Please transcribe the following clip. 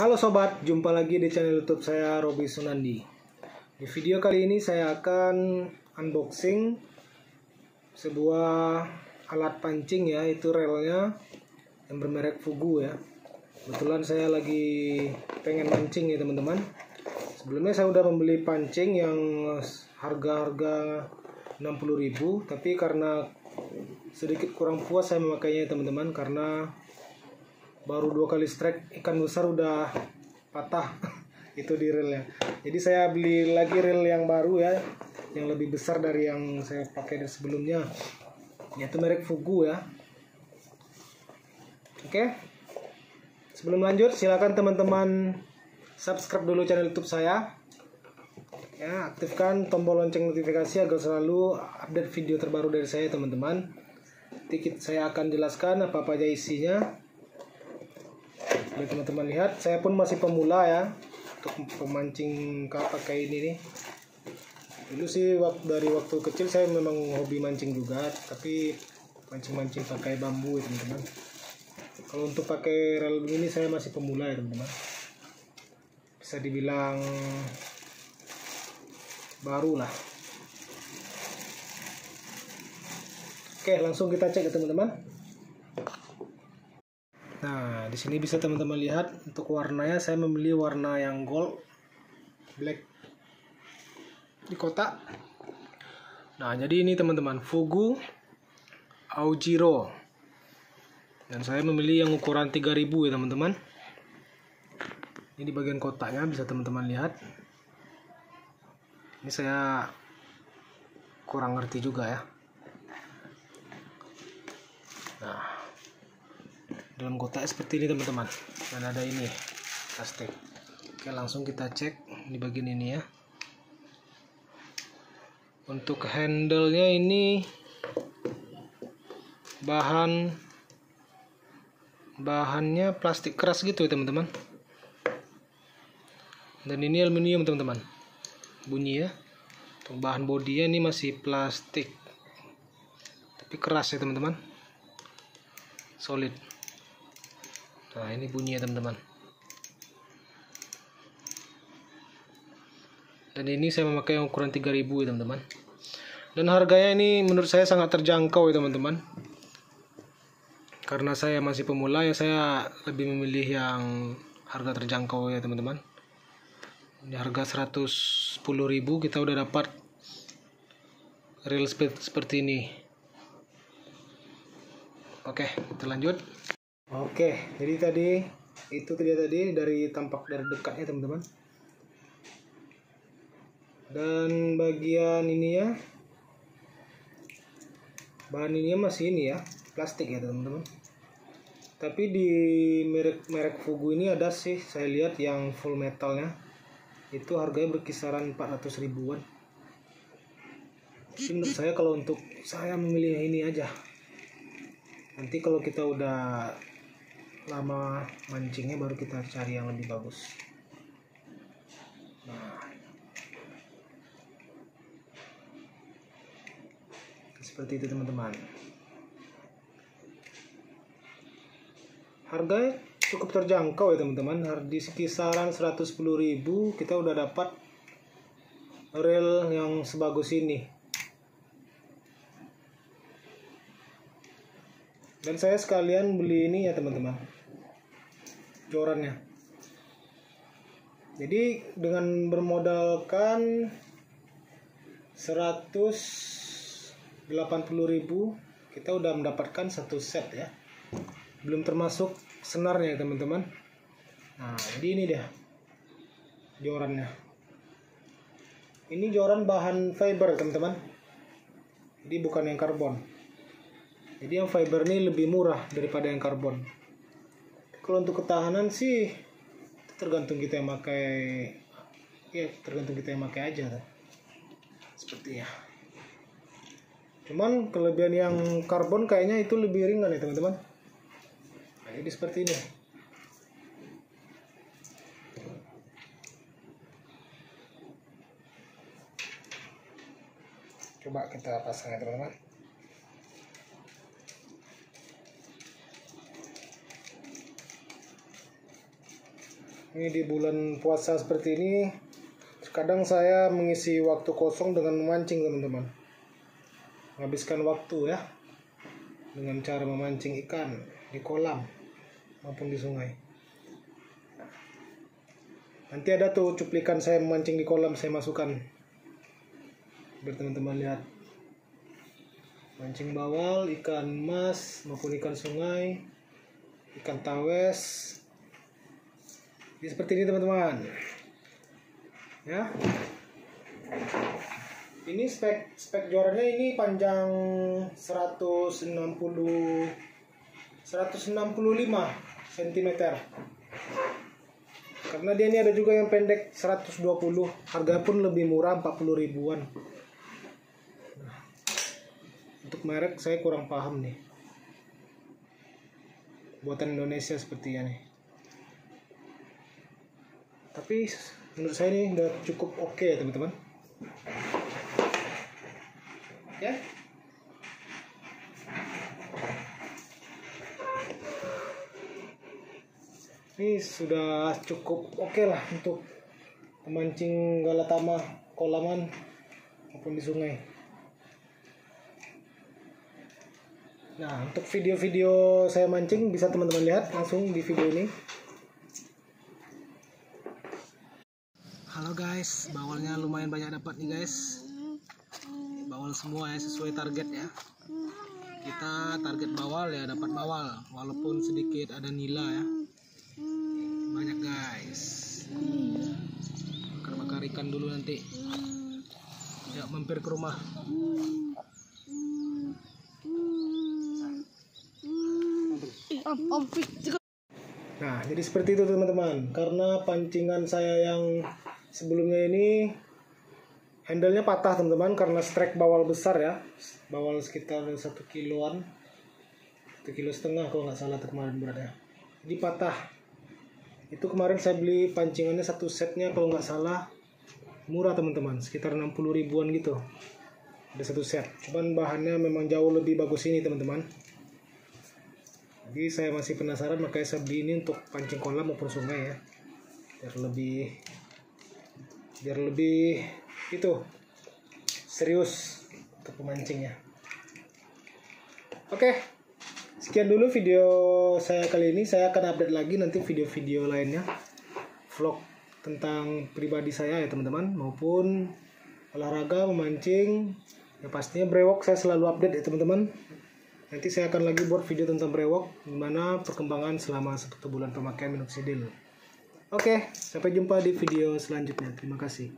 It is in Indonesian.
Halo sobat, jumpa lagi di channel YouTube saya Robi Sunandi. Di video kali ini saya akan unboxing sebuah alat pancing ya, itu relnya yang bermerek Fugu ya. Kebetulan saya lagi pengen mancing ya teman-teman. Sebelumnya saya udah membeli pancing yang harga-harga 60.000 tapi karena sedikit kurang puas saya memakainya teman-teman karena baru dua kali strike ikan besar udah patah. Itu di relnya jadi saya beli lagi reel yang baru ya yang lebih besar dari yang saya pakai dari sebelumnya. Yaitu merek Fugu ya. Oke. Sebelum lanjut silakan teman-teman subscribe dulu channel YouTube saya. Ya aktifkan tombol lonceng notifikasi agar selalu update video terbaru dari saya teman-teman. Sedikit saya akan jelaskan apa apa aja isinya Oke teman-teman lihat, saya pun masih pemula ya untuk pemancing pakai ini nih. Dulu sih dari waktu kecil saya memang hobi mancing juga, tapi mancing-mancing pakai bambu ya teman-teman. Kalau untuk pakai rel begini saya masih pemula ya teman-teman. Bisa dibilang baru lah. Oke, langsung kita cek ya teman-teman. Nah, di sini bisa teman-teman lihat untuk warnanya saya memilih warna yang gold black di kotak. Nah, jadi ini teman-teman Fugu Aujiro. Dan saya memilih yang ukuran 3000 ya teman-teman. Ini di bagian kotaknya bisa teman-teman lihat. Ini saya kurang ngerti juga ya. Nah, dalam kotak seperti ini teman-teman. Dan ada ini plastik oke langsung kita cek di bagian ini ya. Untuk handle-nya ini bahan bahannya plastik keras gitu ya teman-teman. Dan ini aluminium teman-teman. Bunyi ya. Untuk bahan bodinya ini masih plastik. Tapi keras ya teman-teman. Solid Nah ini bunyinya teman-teman. Dan ini saya memakai yang ukuran 3000 ya teman-teman. Dan harganya ini menurut saya sangat terjangkau ya teman-teman. Karena saya masih pemula ya saya lebih memilih yang harga terjangkau ya teman-teman. Di harga 110.000 kita udah dapat reel seperti ini. Oke, kita lanjut. Oke, jadi tadi itu dia tadi dari tampak dari dekatnya teman-teman. Dan bagian ini ya, bahan ini masih ini ya, plastik ya teman-teman. Tapi di merek merek Fugu ini ada sih saya lihat yang full metalnya itu harganya berkisaran 400 ribuan. Tapi menurut saya kalau untuk saya memilih ini aja. Nanti kalau kita udah lama mancingnya baru kita cari yang lebih bagus. Nah seperti itu teman-teman. Harga cukup terjangkau ya teman-teman. Di kisaran 110.000 kita udah dapat reel yang sebagus ini dan saya sekalian beli ini ya teman-teman. Jorannya jadi dengan bermodalkan 180.000 kita udah mendapatkan satu set ya. Belum termasuk senarnya teman-teman. Nah jadi ini dia jorannya. Ini joran bahan fiber teman-teman. Jadi bukan yang karbon jadi yang fiber ini lebih murah daripada yang karbon. Kalau untuk ketahanan sih tergantung kita yang pakai ya tergantung kita yang pakai aja kan. seperti ya. Cuman kelebihan yang karbon kayaknya itu lebih ringan ya teman-teman. Nah, jadi seperti ini. Coba kita pasang ya teman-teman ini di bulan puasa seperti ini kadang saya mengisi waktu kosong dengan memancing teman-teman. Menghabiskan waktu ya dengan cara memancing ikan di kolam maupun di sungai. Nanti ada tuh cuplikan saya memancing di kolam saya masukkan. Biar teman-teman lihat. Mancing bawal ikan emas maupun ikan sungai ikan tawes jadi seperti ini teman-teman. Ya. Ini spek spek juaranya ini panjang 160 165 cm karena dia ini ada juga yang pendek 120 harga pun lebih murah 40 ribuan. Nah, untuk merek saya kurang paham nih. Buatan Indonesia sepertinya nih tapi menurut saya ini udah cukup oke okay, teman-teman. Ya. Ini sudah cukup oke okay lah untuk memancing galatama kolaman maupun di sungai. Nah untuk video-video saya mancing bisa teman-teman lihat langsung di video ini halo guys. Bawalnya lumayan banyak dapat nih guys. Bawal semua ya sesuai target ya. Kita target bawal ya dapat bawal. Walaupun sedikit ada nila ya. Banyak guys. Bakar bakar ikan dulu nanti. Ya mampir ke rumah. Nah, jadi seperti itu teman-teman. Karena pancingan saya yang sebelumnya ini handlenya patah teman-teman karena strike bawal besar ya. Bawal sekitar satu kiloan satu kilo setengah kalau nggak salah kemarin beratnya jadi patah. Itu kemarin saya beli pancingannya satu setnya kalau nggak salah murah teman-teman. Sekitar 60 ribuan gitu. Ada satu set. Cuman bahannya memang jauh lebih bagus ini teman-teman. Jadi saya masih penasaran makanya saya beli ini untuk pancing kolam maupun sungai ya. Biar lebih biar lebih itu serius untuk pemancingnya oke sekian dulu video saya kali ini. Saya akan update lagi nanti video-video lainnya. Vlog tentang pribadi saya ya teman-teman. Maupun olahraga memancing. Ya pastinya brewok saya selalu update ya teman-teman. Nanti saya akan lagi buat video tentang brewok gimana perkembangan selama satu bulan pemakaian minoxidil Oke, sampai jumpa di video selanjutnya. Terima kasih.